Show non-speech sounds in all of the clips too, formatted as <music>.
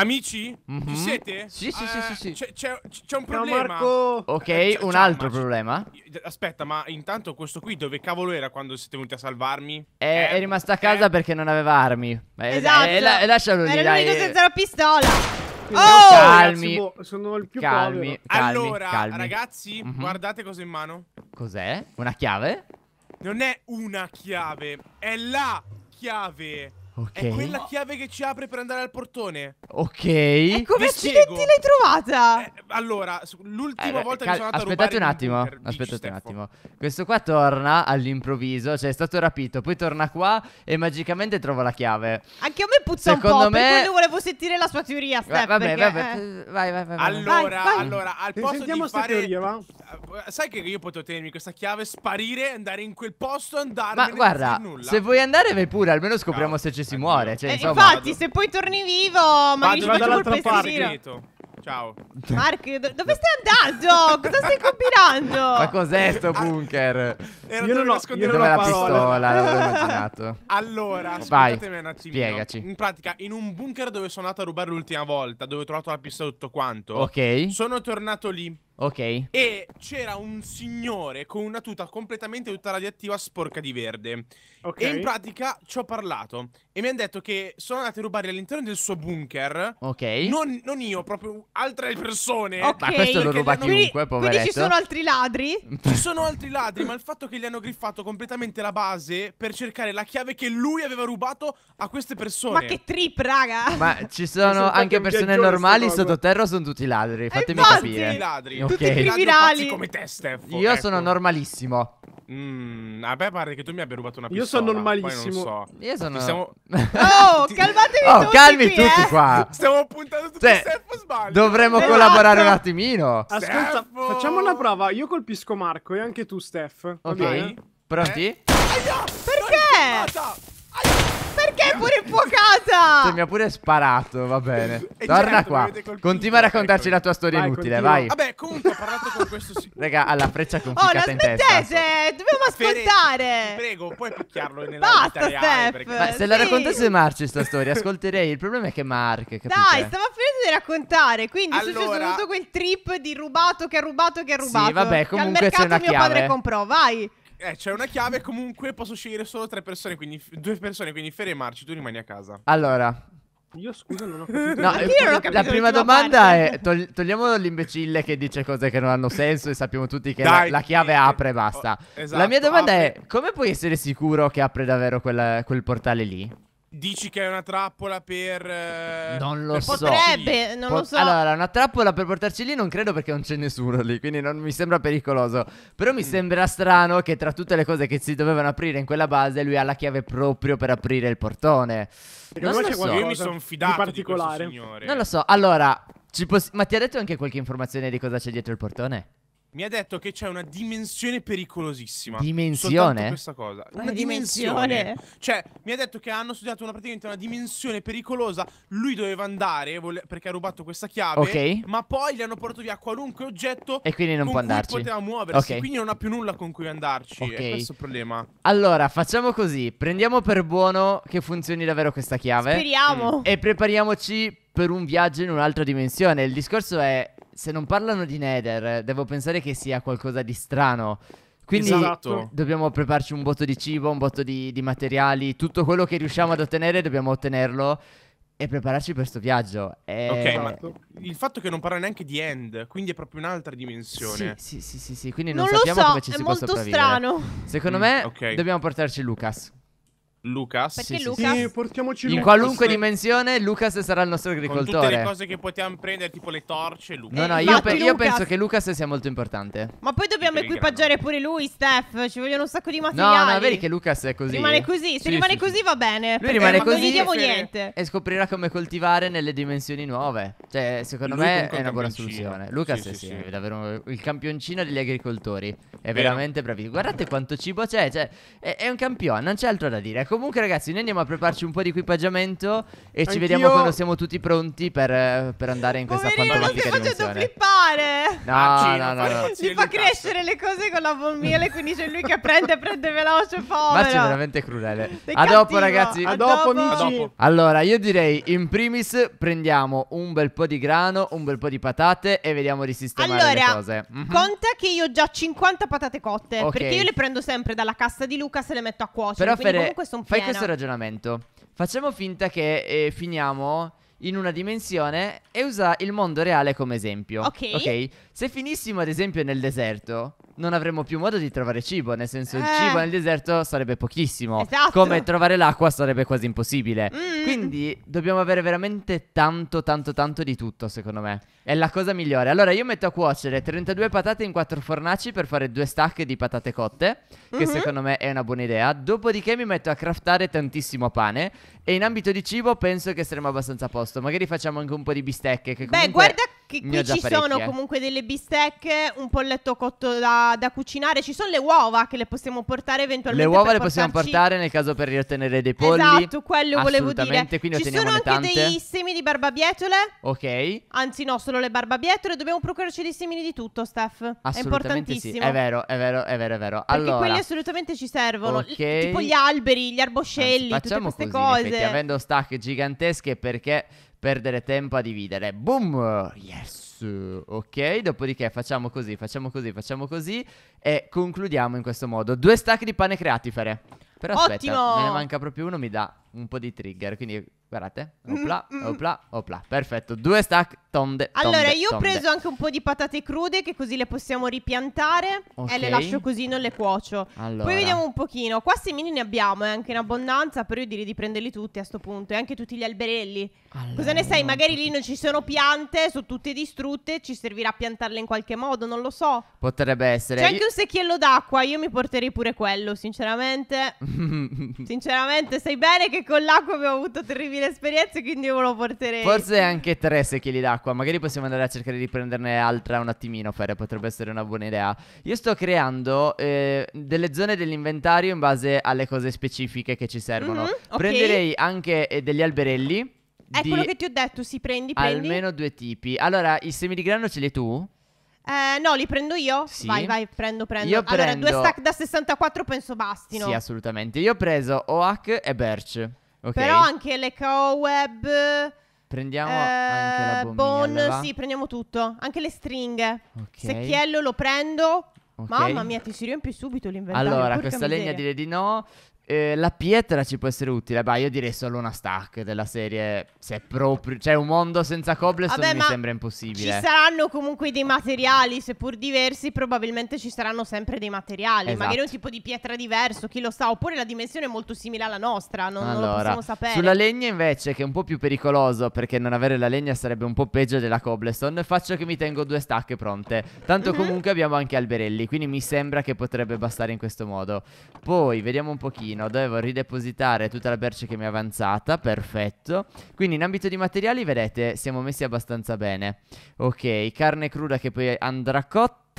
Amici? Mhm. Ci siete? Sì, sì, sì, sì, Eh, sì. C'è, c'è- c'è un Ciao problema. Marco. Ok, Eh, ciao, un ciao, altro Maci. problema. Aspetta, ma intanto questo qui dove cavolo era quando siete venuti a salvarmi? È, Eh, è rimasto a casa eh, perché non aveva armi. Eh, Esatto. E, la- e lascialo lì, Era dai. l'unico senza la pistola. Oh! Calmi. ragazzi, boh, sono il più Calmi, povero. calmi, Allora, calmi. ragazzi, Mhm. guardate cosa in mano. Cos'è? Una chiave? Non è una chiave, è la chiave. Ok. È quella chiave che ci apre per andare al portone. Ok. E come accidenti l'hai trovata? Eh, allora, l'ultima Eh, volta che sono andato a aspettate un attimo, bunker, aspettate un attimo. Questo qua torna all'improvviso, cioè è stato rapito, poi torna qua e magicamente trova la chiave. Anche a me puzza un Secondo po', me- per quello volevo sentire la sua teoria, Va- Steph, vabbè, perché, vabbè, eh. vai, vai, vai. Allora, Vai, vai. allora, al posto sentiamo di fare teoria, va? Eh, Sai che io potevo tenermi questa chiave, sparire, andare in quel posto, andare Ma guarda, nulla. se vuoi andare vai pure, almeno scopriamo No, se ci si muore. Cioè, Eh, infatti, se poi torni vivo, magari ci Vado facciamo il dall'altra parte. pensierino. Ciao. <laughs> Mark, do- dove stai andando? Cosa stai combinando? ma cos'è sto bunker? Era Io non ho- io non la ho parola. pistola? L'avevo <laughs> immaginato. Allora, Vai, ascoltatemi un attimino. spiegaci. In pratica, in un bunker dove sono andato a rubare l'ultima volta, dove ho trovato la pistola e tutto quanto, Ok, sono tornato lì ok. e c'era un signore con una tuta completamente tutta radioattiva sporca di verde. Ok. E in pratica ci ho parlato e mi hanno detto che sono andati a rubare all'interno del suo bunker. Ok. Non, non io, proprio altre persone. Ok. Ma questo lo ruba chiunque, Quindi ci poveretto. sono altri ladri? Ci sono altri ladri, ma il fatto che gli hanno griffato completamente la base per cercare la chiave che lui aveva rubato a queste persone. Ma che trip, raga! Ma ci sono anche persone normali sottoterra o sono tutti ladri? Fatemi infatti. Tutti capire. i ladri. Ok. Tutti Ladri criminali. come te, Steffo. Io ecco. sono normalissimo. Mm, a me pare che tu mi abbia rubato una Io pistola. sono poi normalissimo. non so. Io sono. Ti stiamo... <laughs> <laughs> Oh, calmatevi Oh, tutti calmi qui, tutti eh. qua. Stiamo puntando tutti Cioè, Steffo sbaglio. Dovremmo Esatto. collaborare un attimino. Ascolta, Steffo! facciamo una prova. Io colpisco Marco e anche tu, Steph. Ok. Pronti? Eh? Aia! Perché? Perché pure infuocata? Cioè, mi ha pure sparato, va bene. <laughs> E Torna certo, qua. Continua a raccontarci ecco. la tua storia Vai, inutile, continua. vai. Vabbè, comunque ho parlato con questo signore. Raga, ha la freccia Oh, conficcata in testa. smettete! Dobbiamo ascoltare! Prego, puoi picchiarlo nella Basta, vita reale, Steph. perché- Ma se la Sì. raccontasse Marci sta storia, ascolterei. Il problema è che Mark, capite? Dai, stavo finendo di raccontare. Quindi è successo Allora- tutto quel trip di rubato che ha rubato che ha Sì, rubato. vabbè, che comunque al c'è mercato una mio chiave. padre comprò. Vai. Eh, c'è una chiave, comunque posso scegliere solo tre persone, quindi due persone, quindi Fere e Marci, tu rimani a casa. Allora, Io scusa, non ho <laughs> capito. no, Anche eh, io non ho capito la prima domanda parte. è: togli- togliamo l'imbecille che dice cose che non hanno senso e sappiamo tutti che Dai, la, la chiave eh, apre e oh, basta. esatto, la mia domanda apre. è: come puoi essere sicuro che apre davvero quel, quel portale lì? Dici che è una trappola per... eh, Non lo per so. Potrebbe, non Po- lo so. Allora, una trappola per portarci lì non credo perché non c'è nessuno lì, quindi non mi sembra pericoloso. Però Mm. mi sembra strano che tra tutte le cose che si dovevano aprire in quella base, lui ha la chiave proprio per aprire il portone. Secondo Non lo so. qualcosa Io mi sono fidato di di, particolare. questo signore. Non lo so. Allora, ci poss- ma ti ha detto anche qualche informazione di cosa c'è dietro il portone? Mi ha detto che c'è una dimensione pericolosissima. Dimensione? Soltanto questa cosa. Una Una dimensione? dimensione. Cioè, mi ha detto che hanno studiato una, praticamente una dimensione pericolosa. Lui doveva andare vole- perché ha rubato questa chiave. Ok. Ma poi gli hanno portato via qualunque oggetto. E quindi non con può cui andarci. poteva muoversi. Ok. Quindi non ha più nulla con cui andarci. Ok. È questo il problema. Allora, facciamo così. Prendiamo per buono che funzioni davvero questa chiave. Speriamo. E prepariamoci per un viaggio in un'altra dimensione. Il discorso è, se non parlano di Nether, devo pensare che sia qualcosa di strano. Quindi Esatto. dobbiamo prepararci un botto di cibo, un botto di, di materiali, tutto quello che riusciamo ad ottenere dobbiamo ottenerlo e prepararci per questo viaggio. E... Ok, ma Esatto. il fatto che non parla neanche di end, quindi è proprio un'altra dimensione. Sì, sì, sì, sì, sì, quindi non, Non lo sappiamo so, come ci è si può molto sopravvivere. strano. Secondo Mm, me ok. dobbiamo portarci Lucas. Lucas. Perché sì, Lucas? Sì, portiamoci In Lucas. qualunque dimensione Lucas sarà il nostro Con tutte agricoltore. le cose che potevamo prendere, tipo le torce, Lucas. No, no, io, infatti, pe- io penso che Lucas sia molto importante. Ma poi dobbiamo equipaggiare pure lui, Steph. Ci vogliono un sacco di materiali. No, no, vedi che Lucas è così. Rimane così. Se Sì, rimane sì, così sì. va bene. perché rimane non così gli diamo niente. E scoprirà come coltivare nelle dimensioni nuove. Cioè, secondo Lui me è una un buona soluzione. Lucas Sì, è, sì, sì, sì. è davvero il campioncino degli agricoltori. È Vero. veramente bravissimo. Guardate quanto cibo c'è. Cioè, è, è un campione, non c'è altro da dire. Comunque ragazzi, noi andiamo a prepararci un po' di equipaggiamento e ci vediamo quando siamo tutti pronti per, per andare in questa Poverino, lo stai fantomatica facendo flippare. No, Ah, no, no, no. impazzire Si fa crescere le cose con la bombiera, quindi c'è lui che prende, prende veloce, povero. Ma c'è veramente crudele. Sei A dopo cattivo. ragazzi. A A dopo, dopo. amici. A dopo. Allora, io direi in primis prendiamo un bel po' di grano, un bel po' di patate e vediamo di sistemare Allora, le cose. Mhm. Conta che io ho già 50 patate cotte. Ok. Perché io le prendo sempre dalla cassa di Luca se le metto a cuocere. Però quindi Fere, comunque sono fai piena. questo ragionamento. Facciamo finta che eh, finiamo in una dimensione e usa il mondo reale come esempio. Ok. Se finissimo ad esempio nel deserto, non avremmo più modo di trovare cibo, nel senso il Eh. cibo nel deserto sarebbe pochissimo. Esatto. Come trovare l'acqua sarebbe quasi impossibile. Mm. Quindi dobbiamo avere veramente tanto, tanto, tanto di tutto, secondo me. È la cosa migliore. Allora, io metto a cuocere 32 patate in 4 fornaci per fare due stack di patate cotte, che Mhm. secondo me è una buona idea. Dopodiché mi metto a craftare tantissimo pane. E in ambito di cibo penso che saremo abbastanza a posto. Magari facciamo anche un po' di bistecche. Che Beh, comunque guarda che qui ci sono comunque delle bistecche, un polletto cotto da, da cucinare. Ci sono le uova che le possiamo portare Le eventualmente. uova per le possiamo portarci- portare nel caso per riottenere dei polli. Esatto, quello volevo dire. Quindi Ci sono anche tante. dei semi di barbabietole. Ok. Anzi, no, solo le barbabietole. Dobbiamo procurarci dei semini di tutto, Steph. È Assolutamente sì. importantissimo. È vero, è vero, è vero, è vero. Perché allora, quelli assolutamente ci servono. Ok. L- Tipo gli alberi, gli arboscelli, Anzi, tutte queste cose. effetti, avendo stack gigantesche perché perdere tempo a dividere. Boom! Yes! Ok, dopodiché facciamo così, facciamo così, facciamo così e concludiamo in questo modo. Due stack di pane creatifere. Però aspetta, Ottimo! me ne manca proprio uno, mi dà un po' di trigger, quindi guardate. Opla, Mm, mm, mm. opla, opla. Perfetto, due stack tonde, tonde, Allora, io ho tonde. preso anche un po' di patate crude che così le possiamo ripiantare Ok. e le lascio così, non le cuocio. Allora. Poi vediamo un pochino. Qua semini ne abbiamo, è anche in abbondanza, però io direi di prenderli tutti a sto punto e anche tutti gli alberelli. Cosa ne Allora, sai? Magari lì non ci sono piante, sono tutte distrutte, ci servirà piantarle in qualche modo, non lo so. Potrebbe essere. C'è anche un secchiello d'acqua, io mi porterei pure quello, sinceramente. <laughs> Sinceramente, sai bene che con l'acqua abbiamo avuto terribili esperienze, quindi io me lo porterei. Forse anche tre secchieli d'acqua. Magari possiamo andare a cercare di prenderne altra un attimino. Fere, potrebbe essere una buona idea. Io sto creando eh, delle zone dell'inventario in base alle cose specifiche che ci servono. Mhm, ok. Prenderei anche eh, degli alberelli. È quello che ti ho detto, si prendi, prendi. almeno due tipi. Allora, i semi di grano ce li hai tu? Eh, no, li prendo io? Sì. Vai, vai, prendo, prendo. Io allora, prendo- due stack da 64 penso bastino. Sì, assolutamente. Io ho preso Oak e Birch. Ok. Però anche le cowweb, Prendiamo eh, anche la bombina. bone, va? sì, prendiamo tutto. Anche le stringhe. Ok. Secchiello lo prendo. Ok. Mamma mia, ti si riempie subito l'inventario. Allora, questa legna miseria. direi di no. Eh, la pietra ci può essere utile. Beh, io direi solo una stack della serie. Se è proprio. Cioè, un mondo senza cobblestone Vabbè, mi sembra Ci impossibile. saranno comunque dei materiali, seppur diversi, probabilmente ci saranno sempre dei materiali. Esatto. Magari un tipo di pietra diverso, chi lo sa. Oppure la dimensione è molto simile alla nostra, non, non lo allora, possiamo sapere. sulla legna invece, che è un po' più pericoloso perché non avere la legna sarebbe un po' peggio della cobblestone, faccio che mi tengo due stacche pronte. Tanto Mhm. comunque abbiamo anche alberelli, quindi mi sembra che potrebbe bastare in questo modo. Poi vediamo un pochino, dovevo ridepositare tutta la berce che mi è avanzata, perfetto. Quindi in ambito di materiali, vedete, siamo messi abbastanza bene. Ok, carne cruda che poi andrà cotta.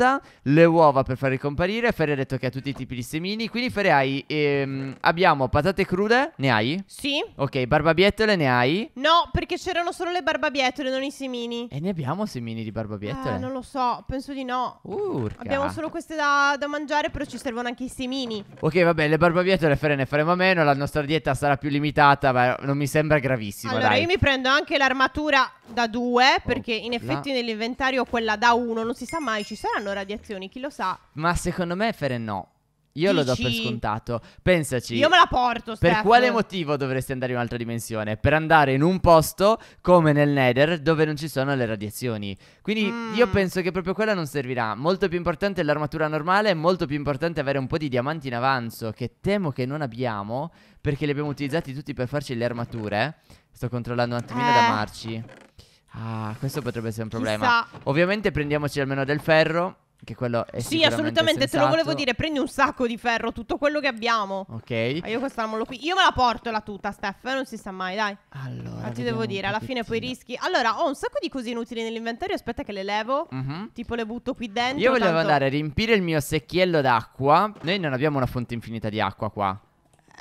Le uova per far ricomparire. Fere ha detto che ha tutti i tipi di semini. Quindi Fere hai. ehm, abbiamo patate crude. Ne hai? Sì? Ok, barbabietole ne hai? No, perché c'erano solo le barbabietole, non i semini. E ne abbiamo semini di barbabietole? Eh, non lo so, penso di no. Urca. Abbiamo solo queste da, da mangiare, però ci servono anche i semini. Ok, vabbè, le barbabietole Fere ne faremo a meno. La nostra dieta sarà più limitata, ma non mi sembra gravissimo. allora, dai. io mi prendo anche l'armatura da due, perché in effetti nell'inventario ho quella da uno. Non si sa mai, ci saranno radiazioni, chi lo sa. Ma secondo me Fere no. Io lo do per scontato. Pensaci. Io me la porto, Per Steph. quale motivo dovresti andare in un'altra dimensione? Per andare in un posto come nel Nether dove non ci sono le radiazioni. Quindi Mm. io penso che proprio quella non servirà. Molto più importante è l'armatura normale, è molto più importante avere un po' di diamanti in avanzo, che temo che non abbiamo, perché li abbiamo utilizzati tutti per farci le armature. Sto controllando un attimino Eh. da Marci. Ah, questo potrebbe essere un problema. Chissà. Ovviamente prendiamoci almeno del ferro, che quello è Sì, assolutamente, te lo volevo sensato. dire. Prendi un sacco di ferro, tutto quello che abbiamo. Ok. Ah, io questa la mollo qui. Io me la porto la tuta, Steph. eh, Non si sa mai, dai. Allora, Ma ti devo dire, alla fine poi rischi. Allora, ho un sacco di cose inutili nell'inventario. Aspetta che le levo. Mhm. Tipo le butto qui dentro. Io volevo tanto- andare a riempire il mio secchiello d'acqua. Noi non abbiamo una fonte infinita di acqua qua.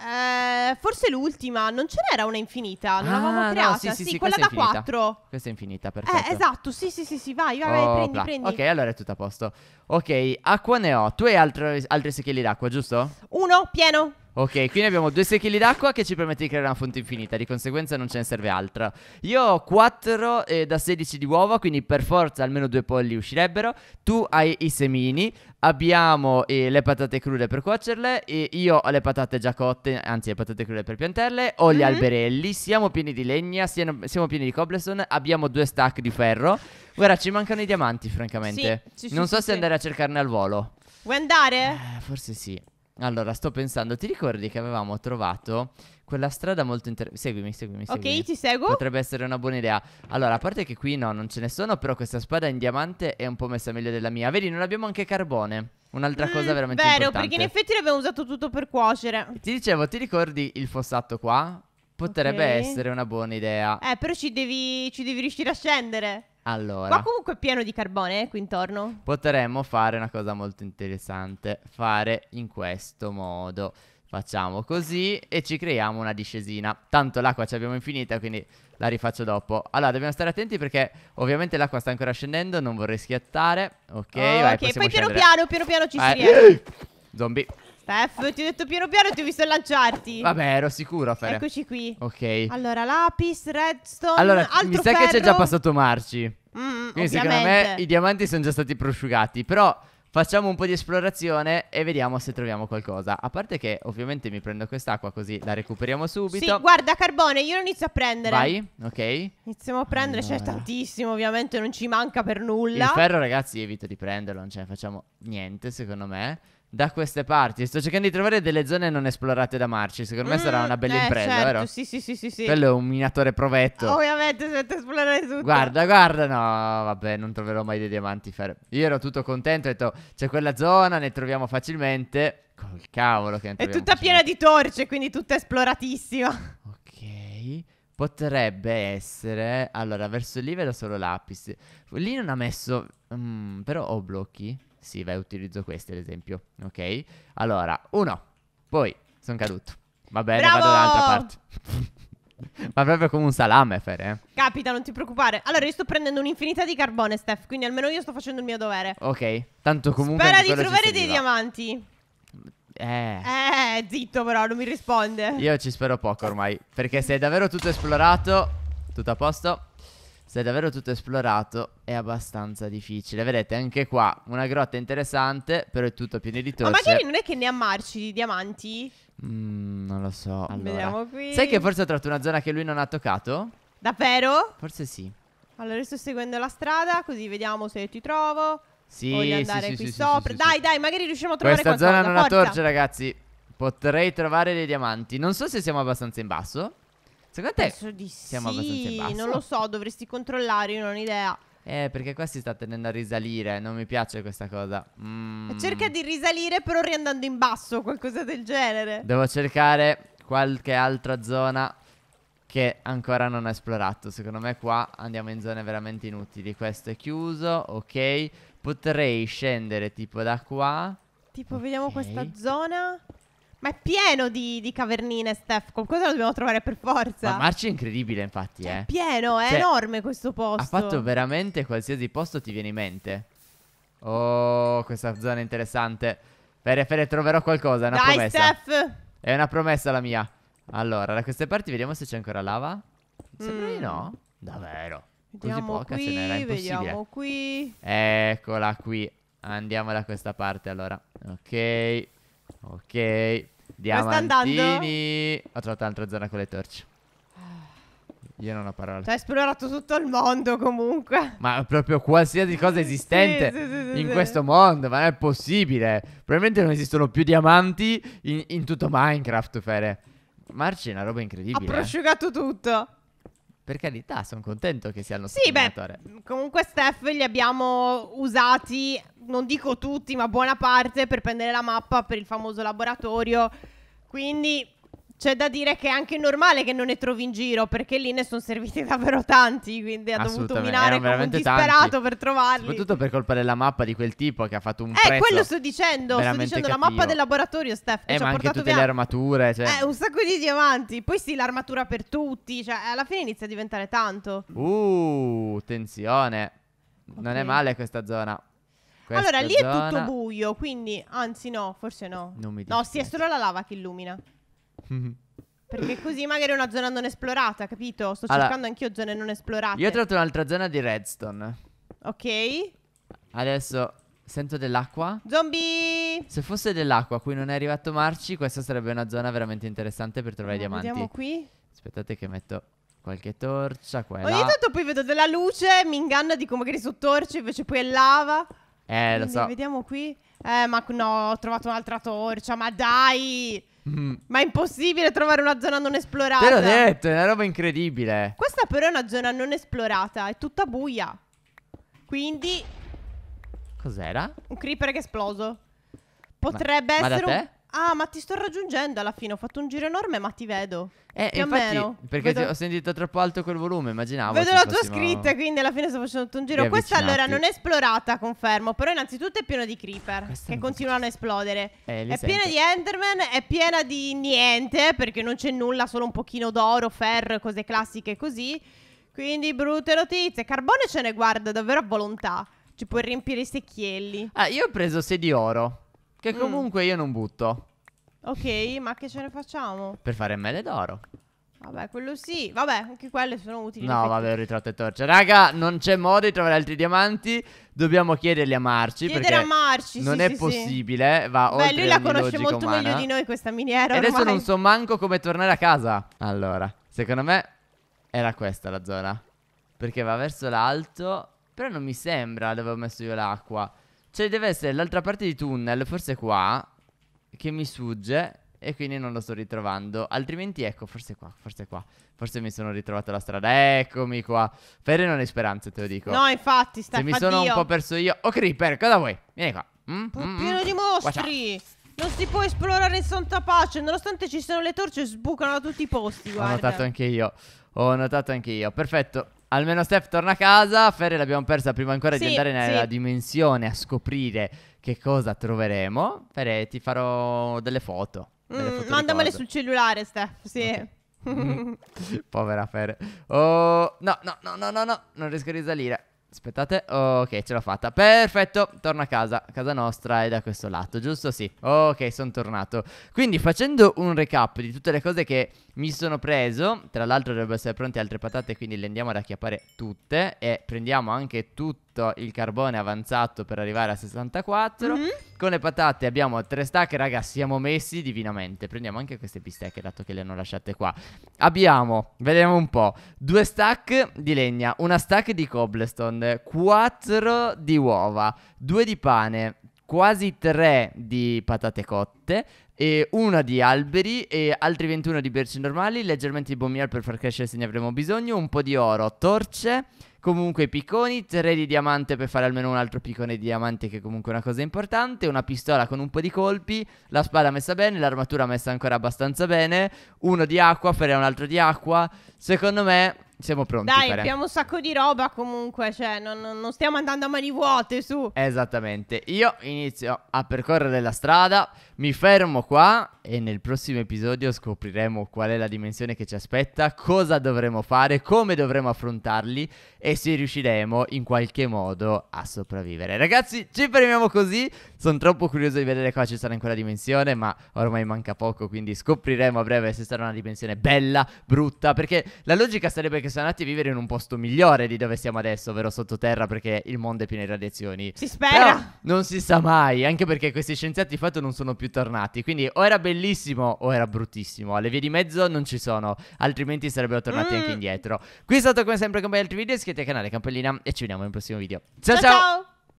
Eh, forse l'ultima, non ce n'era una infinita, non Ah, l'avevamo no, creata. sì, sì, sì, quella da questa è infinita. 4. Questa è infinita, perfetto. Eh, esatto, sì, sì, sì, sì, vai, vai, vai, prendi, Opla. prendi. Ok, allora è tutto a posto. Ok, acqua ne ho. Tu hai altro- altri secchielli d'acqua, giusto? Uno, pieno. Ok, quindi abbiamo due secchielli d'acqua che ci permette di creare una fonte infinita, di conseguenza non ce ne serve altra. Io ho 4 da 16 di uova, quindi per forza almeno due polli uscirebbero. Tu hai i semini, abbiamo eh, le patate crude per cuocerle, e io ho le patate già cotte, anzi le patate crude per piantarle, ho gli Mhm. alberelli, siamo pieni di legna, siamo, siamo pieni di cobblestone, abbiamo due stack di ferro. Guarda, ci mancano i diamanti, francamente. Sì, sì, non sì, so se andare a cercarne al volo. Vuoi andare? Eh, forse sì. Allora, sto pensando, ti ricordi che avevamo trovato quella strada molto interessante? Seguimi, seguimi, seguimi. ok, ti seguo. Potrebbe essere una buona idea. Allora, a parte che qui no, non ce ne sono, però questa spada in diamante è un po' messa meglio della mia. Vedi, non abbiamo anche carbone. Un'altra cosa Mm, veramente Vero, importante. perché in effetti l'abbiamo usato tutto per cuocere. Ti dicevo, ti ricordi il fossato qua? Potrebbe Ok. essere una buona idea. Eh, però ci devi, ci devi riuscire a scendere. Allora, Qua comunque è pieno di carbone, eh, qui intorno. potremmo fare una cosa molto interessante. Fare in questo modo. Facciamo così e ci creiamo una discesina. Tanto l'acqua ce l'abbiamo infinita, quindi la rifaccio dopo. Allora, dobbiamo stare attenti perché ovviamente l'acqua sta ancora scendendo, non vorrei schiattare. Ok, vai, ok, possiamo poi piano scendere. piano, piano piano ci si riesce. Zombie. Steph, ti ho detto piano piano e ti ho visto lanciarti. Vabbè, ero sicuro, Fere. Eccoci qui. Ok. Allora, lapis, redstone, Allora, altro mi sa che c'è ferro. già passato Marci. Mm, Quindi secondo ovviamente. me i diamanti sono già stati prosciugati. Però facciamo un po' di esplorazione e vediamo se troviamo qualcosa. A parte che ovviamente mi prendo quest'acqua così la recuperiamo subito. Sì, guarda, carbone, io lo inizio a prendere. Vai, ok. Iniziamo a prendere, c'è Allora. tantissimo, ovviamente non ci manca per nulla. Il ferro, ragazzi, evito di prenderlo. Non ce ne facciamo niente, secondo me. Da queste parti. Sto cercando di trovare delle zone non esplorate da Marci. Secondo me sarà Mm, una bella eh, impresa, certo, vero? Sì, sì, sì, sì, sì. Quello è un minatore provetto. Ovviamente dovete esplorare tutto. Guarda, guarda, no, vabbè, non troverò mai dei diamanti ferri. Io ero tutto contento, ho detto, c'è quella zona, ne troviamo facilmente. Col cavolo che ne È tutta piena di torce, quindi tutta esploratissima. Ok, potrebbe essere... Allora, verso lì vedo solo lapis. Lì non ha messo... mm, però ho blocchi? Sì, vai, utilizzo questi ad esempio. Ok, allora, uno. Poi, sono caduto. Va bene, Bravo! vado dall'altra parte. <laughs> Ma proprio come un salame, Fere, eh. Capita, non ti preoccupare. Allora, io sto prendendo un'infinità di carbone, Steph, quindi almeno io sto facendo il mio dovere. Ok, tanto comunque... Spera di trovare dei diamanti. Eh... Eh, zitto però, non mi risponde. Io ci spero poco ormai. Perché se è davvero tutto esplorato, tutto a posto. Se è davvero tutto esplorato, è abbastanza difficile. Vedete, anche qua una grotta interessante, però è tutto pieno di Ma torce. magari non è che ne ha marci di diamanti? Mm, non lo so. Allora. Vediamo qui. Sai che forse ho trovato una zona che lui non ha toccato? Davvero? Forse sì. Allora, sto seguendo la strada, così vediamo se ti trovo. Sì, Voglio andare sì, qui sì, sopra. sì, dai, dai, magari riusciamo a trovare Questa qualcosa. zona non ha torce, ragazzi. Potrei trovare dei diamanti. Non so se siamo abbastanza in basso. Secondo te? Penso di siamo abbastanza in sì, basso? non lo so, dovresti controllare, io non ho idea. Eh, perché qua si sta tendendo a risalire. Non mi piace questa cosa. Mm. Cerca di risalire, però riandando in basso, qualcosa del genere. Devo cercare qualche altra zona che ancora non ho esplorato. Secondo me qua andiamo in zone veramente inutili. Questo è chiuso, ok. Potrei scendere tipo da qua. Tipo, vediamo Ok. questa zona. Ma è pieno di, di cavernine, Steph. Qualcosa lo dobbiamo trovare per forza. Ma Marci è incredibile, infatti, eh. è pieno, è Cioè, enorme questo posto. Ha fatto veramente qualsiasi posto ti viene in mente. Oh, questa zona è interessante. Fere, Fere, troverò qualcosa, è una Dai, promessa. Steph. È una promessa la mia. Allora, da queste parti vediamo se c'è ancora lava. Sembra di Mm. no. Davvero. Così Vediamo poca qui, ce n'era impossibile. vediamo qui. Eccola qui. Andiamo da questa parte allora. Ok. Ok. Diamantini. Ho trovato un'altra zona con le torce. Io non ho parole. Cioè, hai esplorato tutto il mondo comunque. Ma proprio qualsiasi cosa esistente Sì, sì, sì, in questo mondo, ma non è possibile. Probabilmente non esistono più diamanti in, in tutto Minecraft, Fere. Marci è una roba Ha incredibile. eh. prosciugato tutto. Per carità, sono contento che sia il nostro Sì, beh, comunque Steph li abbiamo usati, non dico tutti, ma buona parte per prendere la mappa per il famoso laboratorio. Quindi C'è da dire che è anche normale che non ne trovi in giro, perché lì ne sono serviti <laughs> davvero tanti, quindi ha dovuto minare come un disperato tanti. per trovarli. Soprattutto per colpa della mappa di quel tipo che ha fatto un Eh, prezzo. quello sto dicendo, sto dicendo la cattivo. mappa del laboratorio, Steph, che Eh, ci ma ha anche portato tutte via le armature, cioè. eh, un sacco di diamanti. Poi sì, l'armatura per tutti, cioè alla fine inizia a diventare tanto. Uh, tensione. Non è male questa zona. Questa allora, lì è tutto zona- buio, quindi anzi no, forse no. Non mi No, sì, è dispiace. solo la lava che illumina. Perché così magari è una zona non esplorata, capito? Sto Allora, cercando anch'io zone non esplorate. Io ho trovato un'altra zona di redstone. Ok. Adesso sento dell'acqua. Zombie! Se fosse dell'acqua a cui non è arrivato Marci, questa sarebbe una zona veramente interessante per trovare Allora, diamanti. Vediamo qui. Aspettate che metto qualche torcia qua Ogni là. tanto poi vedo della luce, mi inganna, dico magari su torce, invece poi è lava. Eh, lo Quindi so. Vediamo qui. Eh, ma no, ho trovato un'altra torcia, ma dai! Mm. Ma è impossibile trovare una zona non esplorata. Te l'ho detto, è una roba incredibile. Questa però è una zona non esplorata, è tutta buia. Quindi Cos'era? un creeper che è esploso. Potrebbe ma da essere un... Ah, ma ti sto raggiungendo alla fine, ho fatto un giro enorme, ma ti vedo. Eh, Più o infatti, meno. perché Vedo- ho sentito troppo alto quel volume, immaginavo. Vedo la tua scritta, quindi alla fine sto facendo tutto un giro. Questa allora non è esplorata, confermo. Però innanzitutto è pieno di creeper Questa che continuano a esplodere. Eh, È piena sento. di Enderman, è piena di niente, perché non c'è nulla, solo un pochino d'oro, ferro cose classiche così. Quindi brutte notizie. Carbone ce ne guarda davvero a volontà. Ci puoi riempire i secchielli. Ah, io ho preso 6 di oro. Che Mm. comunque io non butto. Ok, ma che ce ne facciamo? Per fare mele d'oro. Vabbè, quello sì. Vabbè, anche quelle sono utili. No, vabbè, ho ritratto e torce. Raga, non c'è modo di trovare altri diamanti. Dobbiamo chiederli a Marci. Chiedere a Marci, Non sì, è sì, sì. possibile. Va Beh, oltre lui la conosce molto umana. meglio di noi questa miniera E adesso non so manco come tornare a casa. Allora, secondo me era questa la zona. Perché va verso l'alto. Però non mi sembra dove ho messo io l'acqua. Cioè, deve essere l'altra parte di tunnel, forse qua. Che mi sfugge. E quindi non lo sto ritrovando. Altrimenti, ecco, forse qua, forse qua. Forse mi sono ritrovato la strada. Eccomi qua. Fere non hai speranze, te lo dico. No, infatti, sta Se mi sono un po' perso io. Oh, Creeper, cosa vuoi? Vieni qua. Mm, mm, mm. Pieno di Watch mostri. Non si può esplorare in santa pace. Nonostante ci siano le torce, sbucano da tutti i posti. Ho Guarda. notato anche io. Ho notato anche io. Perfetto. Almeno Steph torna a casa. Ferre l'abbiamo persa prima ancora di Sì, andare nella sì. dimensione a scoprire che cosa troveremo. Ferre, ti farò delle foto. Delle Mm, foto mandamele sul cellulare, Steph. Sì. Mm. <laughs> <laughs> Povera Ferre. Oh, no, no, no, no, no, no. Non riesco a risalire. Aspettate, ok, ce l'ho fatta. Perfetto, torno a casa. Casa nostra è da questo lato, giusto? Sì. Ok, sono tornato. Quindi, facendo un recap di tutte le cose che mi sono preso, tra l'altro dovrebbero essere pronte altre patate, quindi le andiamo ad acchiappare tutte. E prendiamo anche tutto il carbone avanzato per arrivare a 64. Mhm. Con le patate abbiamo tre stack, raga, siamo messi divinamente. Prendiamo anche queste bistecche, dato che le hanno lasciate qua. Abbiamo, vediamo un po', due stack di legna, una stack di cobblestone, quattro di uova, due di pane, quasi tre di patate cotte, e una di alberi e altri 21 di berci normali, leggermente di bone per far crescere se ne avremo bisogno, un po' di oro, torce, comunque picconi, tre di diamante per fare almeno un altro piccone di diamante che comunque è una cosa importante, una pistola con un po' di colpi, la spada messa bene, l'armatura messa ancora abbastanza bene, uno di acqua, fare un altro di acqua, secondo me siamo pronti. Dai, Fere. abbiamo un sacco di roba comunque. Cioè, non, non- non stiamo andando a mani vuote, su. Esattamente, io inizio a percorrere la strada, mi fermo qua e nel prossimo episodio scopriremo qual è la dimensione che ci aspetta, cosa dovremo fare, come dovremo affrontarli e se riusciremo in qualche modo a sopravvivere. Ragazzi, ci fermiamo così, sono troppo curioso di vedere cosa ci sarà in quella dimensione, ma ormai manca poco, quindi scopriremo a breve se sarà una dimensione bella, brutta, perché la logica sarebbe che siamo andati a vivere in un posto migliore di dove siamo adesso, ovvero sottoterra, perché il mondo è pieno di radiazioni. Si Però spera. non si sa mai, anche perché questi scienziati di fatto non sono più tornati. Quindi o era bellissimo o era bruttissimo. Le vie di mezzo non ci sono, altrimenti sarebbero tornati Mm. anche indietro. Qui è stato come sempre con bei altri video, iscrivetevi al canale Campellina e ci vediamo nel prossimo video. ciao! ciao. ciao.